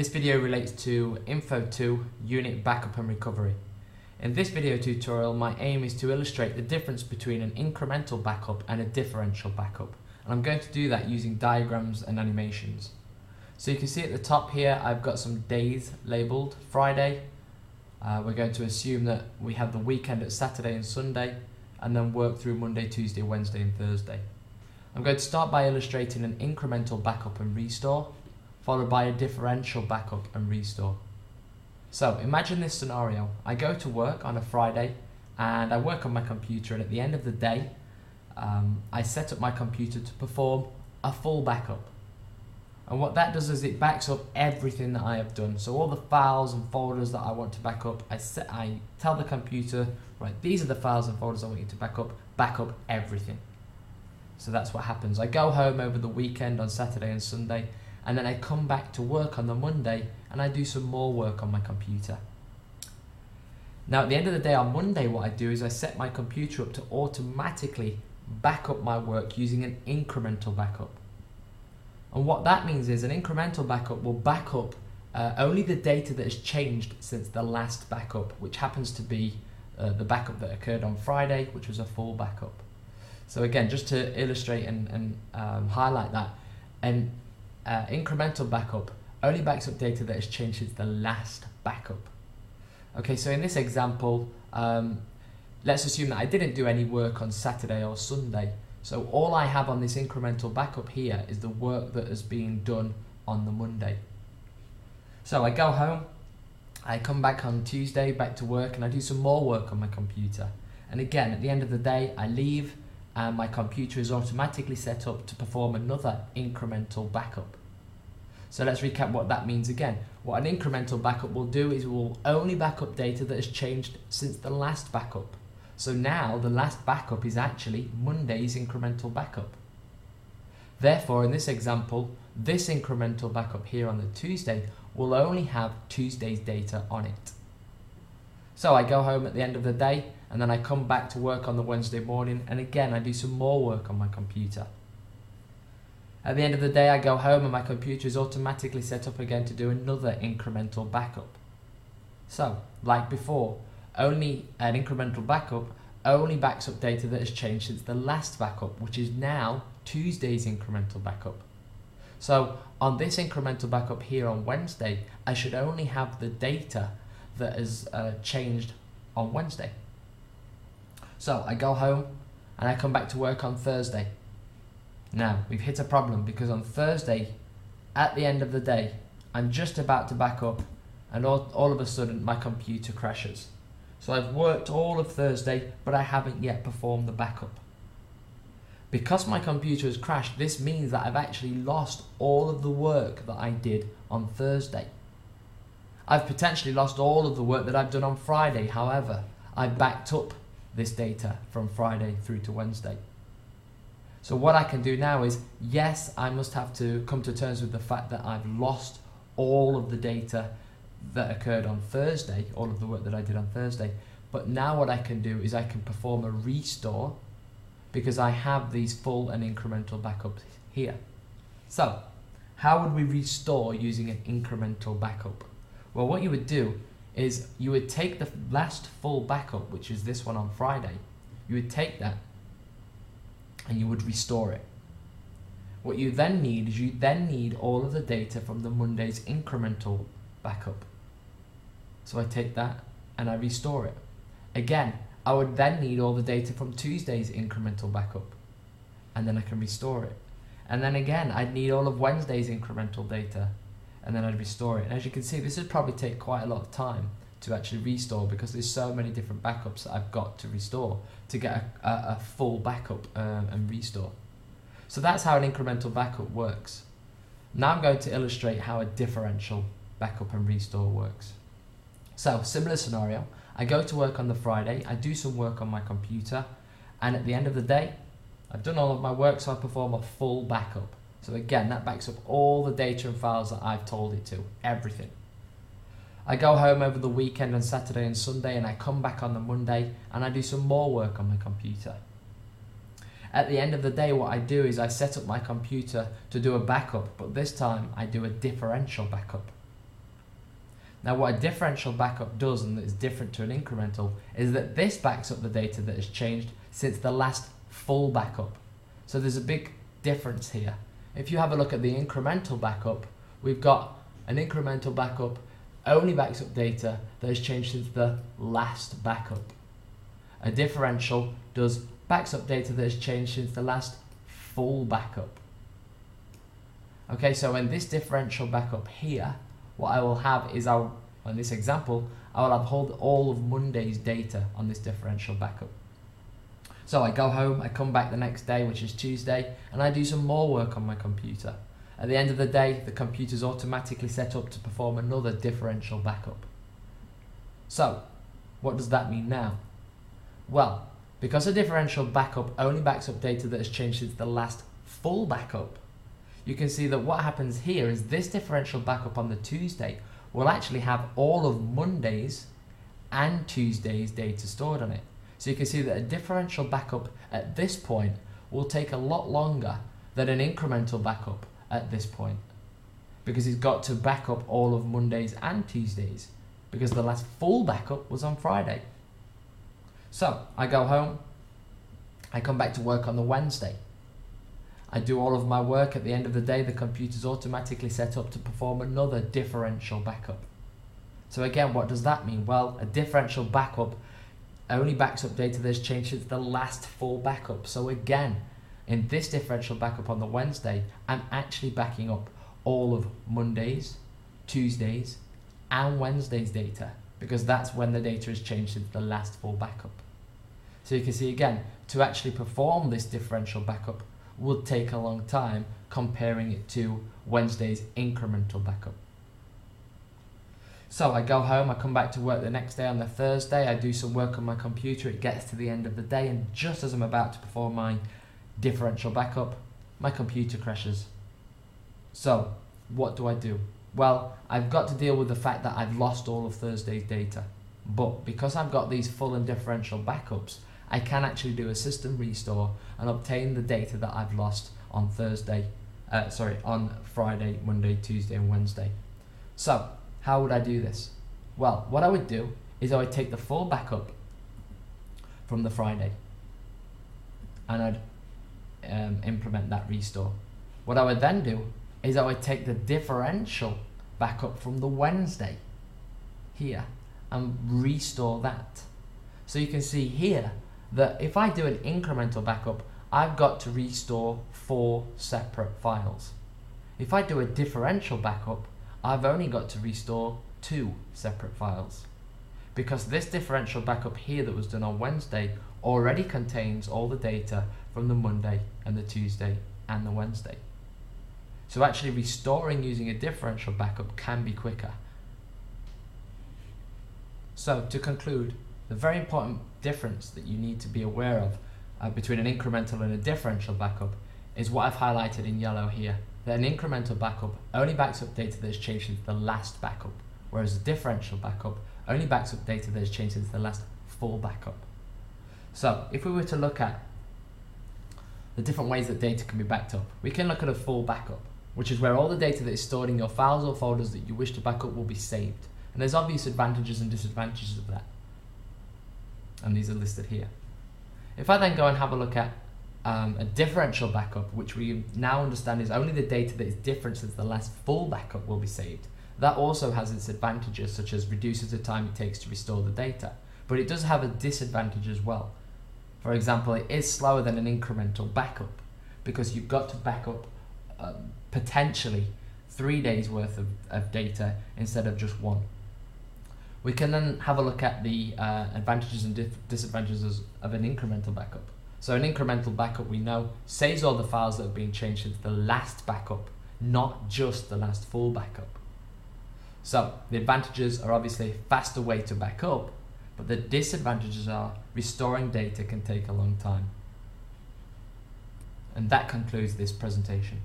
This video relates to Info 2 Unit Backup and Recovery. In this video tutorial, my aim is to illustrate the difference between an incremental backup and a differential backup. And I'm going to do that using diagrams and animations. So you can see at the top here, I've got some days labeled. Friday, uh, we're going to assume that we have the weekend at Saturday and Sunday, and then work through Monday, Tuesday, Wednesday and Thursday. I'm going to start by illustrating an incremental backup and restore, followed by a differential backup and restore. So imagine this scenario. I go to work on a Friday and I work on my computer and at the end of the day, um, I set up my computer to perform a full backup. And what that does is it backs up everything that I have done. So all the files and folders that I want to back up, I, set, I tell the computer, right, these are the files and folders I want you to back up, back up everything. So that's what happens. I go home over the weekend on Saturday and Sunday, and then I come back to work on the Monday and I do some more work on my computer. Now, at the end of the day on Monday, what I do is I set my computer up to automatically back up my work using an incremental backup. And what that means is an incremental backup will back up uh, only the data that has changed since the last backup, which happens to be uh, the backup that occurred on Friday, which was a full backup. So again, just to illustrate and, and um, highlight that, an uh, incremental backup only backs up data that has changed since the last backup. Okay, so in this example, um, let's assume that I didn't do any work on Saturday or Sunday. So all I have on this incremental backup here is the work that has been done on the Monday. So I go home, I come back on Tuesday, back to work, and I do some more work on my computer. And again, at the end of the day, I leave, and my computer is automatically set up to perform another incremental backup. So let's recap what that means again. What an incremental backup will do is will only backup data that has changed since the last backup. So now the last backup is actually Monday's incremental backup. Therefore, in this example, this incremental backup here on the Tuesday will only have Tuesday's data on it. So I go home at the end of the day and then I come back to work on the Wednesday morning and again I do some more work on my computer. At the end of the day I go home and my computer is automatically set up again to do another incremental backup. So, like before, only an incremental backup only backs up data that has changed since the last backup, which is now Tuesday's incremental backup. So on this incremental backup here on Wednesday, I should only have the data that has uh, changed on Wednesday. So I go home and I come back to work on Thursday. Now, we've hit a problem because on Thursday, at the end of the day, I'm just about to back up and all, all of a sudden my computer crashes. So I've worked all of Thursday, but I haven't yet performed the backup. Because my computer has crashed, this means that I've actually lost all of the work that I did on Thursday. I've potentially lost all of the work that I've done on Friday, however, I backed up this data from Friday through to Wednesday. So what I can do now is, yes, I must have to come to terms with the fact that I've lost all of the data that occurred on Thursday, all of the work that I did on Thursday. But now what I can do is I can perform a restore because I have these full and incremental backups here. So, how would we restore using an incremental backup? Well, what you would do is you would take the last full backup, which is this one on Friday, you would take that and you would restore it. What you then need is you then need all of the data from the Monday's incremental backup. So I take that and I restore it. Again, I would then need all the data from Tuesday's incremental backup and then I can restore it. And then again, I'd need all of Wednesday's incremental data and then I'd restore it. And as you can see, this would probably take quite a lot of time to actually restore because there's so many different backups that I've got to restore to get a, a, a full backup um, and restore. So that's how an incremental backup works. Now I'm going to illustrate how a differential backup and restore works. So similar scenario, I go to work on the Friday, I do some work on my computer, and at the end of the day, I've done all of my work, so I perform a full backup. So again, that backs up all the data and files that I've told it to, everything. I go home over the weekend on Saturday and Sunday and I come back on the Monday and I do some more work on my computer. At the end of the day, what I do is I set up my computer to do a backup, but this time I do a differential backup. Now what a differential backup does and that is different to an incremental is that this backs up the data that has changed since the last full backup. So there's a big difference here. If you have a look at the incremental backup, we've got an incremental backup only backs up data that has changed since the last backup. A differential does backs up data that has changed since the last full backup. Okay, so in this differential backup here, what I will have is I'll, on this example, I will have hold all of Monday's data on this differential backup. So I go home, I come back the next day, which is Tuesday, and I do some more work on my computer. At the end of the day, the computer is automatically set up to perform another differential backup. So, what does that mean now? Well, because a differential backup only backs up data that has changed since the last full backup, you can see that what happens here is this differential backup on the Tuesday will actually have all of Monday's and Tuesday's data stored on it. So you can see that a differential backup at this point will take a lot longer than an incremental backup at this point because he's got to back up all of Mondays and Tuesdays because the last full backup was on Friday. So I go home, I come back to work on the Wednesday. I do all of my work at the end of the day, the computer's automatically set up to perform another differential backup. So again, what does that mean? Well, a differential backup only backs up data that's changed since the last full backup. So again, in this differential backup on the Wednesday, I'm actually backing up all of Mondays, Tuesdays, and Wednesday's data because that's when the data has changed since the last full backup. So you can see again, to actually perform this differential backup would take a long time comparing it to Wednesday's incremental backup. So I go home, I come back to work the next day on the Thursday, I do some work on my computer, it gets to the end of the day, and just as I'm about to perform my differential backup, my computer crashes. So, what do I do? Well, I've got to deal with the fact that I've lost all of Thursday's data. But because I've got these full and differential backups, I can actually do a system restore and obtain the data that I've lost on Thursday, uh, sorry, on Friday, Monday, Tuesday, and Wednesday. So, how would I do this? Well, what I would do is I would take the full backup from the Friday and I'd um, implement that restore. What I would then do is I would take the differential backup from the Wednesday here and restore that. So you can see here that if I do an incremental backup, I've got to restore four separate files. If I do a differential backup, I've only got to restore two separate files. Because this differential backup here that was done on Wednesday already contains all the data from the Monday and the Tuesday and the Wednesday. So actually restoring using a differential backup can be quicker. So to conclude, the very important difference that you need to be aware of uh, between an incremental and a differential backup is what I've highlighted in yellow here. That an incremental backup only backs up data that has changed since the last backup, whereas a differential backup only backs up data that has changed since the last full backup. So if we were to look at the different ways that data can be backed up, we can look at a full backup, which is where all the data that is stored in your files or folders that you wish to back up will be saved. And there's obvious advantages and disadvantages of that. And these are listed here. If I then go and have a look at um, a differential backup, which we now understand is only the data that is different since the last full backup will be saved. That also has its advantages, such as reduces the time it takes to restore the data, but it does have a disadvantage as well. For example, it is slower than an incremental backup because you've got to back up um, potentially three days worth of, of data instead of just one. We can then have a look at the uh, advantages and disadvantages of an incremental backup. So an incremental backup we know saves all the files that have been changed since the last backup, not just the last full backup. So the advantages are obviously a faster way to back up, but the disadvantages are restoring data can take a long time. And that concludes this presentation.